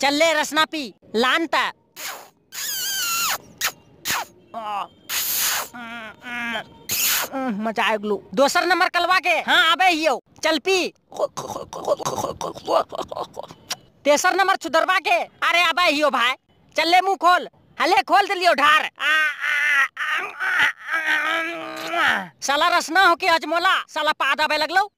चल ले रसना पी लानता हम्म, मचाए आए ग्लू। दोसर नंबर कलवा के। हाँ आबे हियो चल पी। तेसर नंबर छुदरवा के। अरे आबे हियो भाई। चल ले मुँह खोल। हले खोल दिलियो ढार। साला रसना होके अजमोला? साला पाद आबे लगलो।